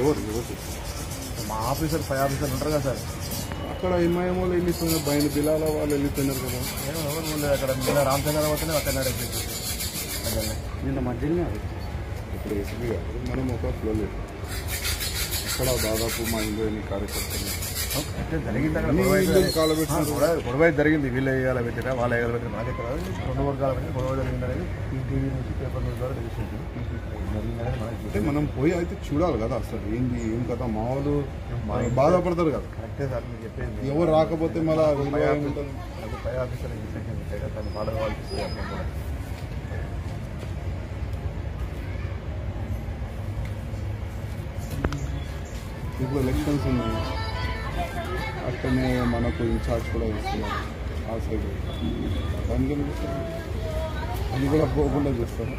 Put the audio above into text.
ఎవరు ఎవరు? మా ఆఫీసర్ పై ఆఫీసర్ ఉంటారు కదా సార్. అక్కడ ఎంఐఎం వాళ్ళు వెళ్ళిస్తున్నారు బయట బిలాల వాళ్ళు వెళ్ళిపోయినారు కదా. ఏమో ఎవరు ముందు అక్కడ నిన్న రామచంద్ర పోతేనే అక్కడ అదే నిన్న మధ్యలో అది. ఇప్పుడు ఎస్పీ గారు మనం ఒక ఫ్లో లేదు. అక్కడ దాదాపు మా ఇంట్లో ఎన్ని కార్యకర్తలు అంటే జరిగింది అక్కడ. గొడవ గొడవ- గొడవ జరిగింది. వీళ్ళు వేయాలి పెట్టినా వాళ్ళు వేయాలి పెట్టినా నాకే తెలియదు రెండు వర్గాల పెట్టి గొడవ జరిగింది అనేది ఈ టీవీ నుంచి పేపర్ న్యూస్ ద్వారా తెలిసింది అంటే మనం పోయి అయితే చూడాలి కదా అసలు ఏంది ఏం కదా మామూలు బాధపడతారు కదా. కరెక్టే సార్ మీరు చెప్పేది. ఎవరు రాకపోతే మళ్ళీ పై? ఆఫీసర్ అది పై అప్పుడు కూడా. ఇప్పుడు ఎలక్షన్స్ ఉన్నాయి. అక్కడనే మనకు ఇన్ఛార్జ్ కూడా ఇస్తున్నారు ఆ సైడ్ దానికి ఏం చేస్తారు? అది కూడా పోకుండా చేస్తారు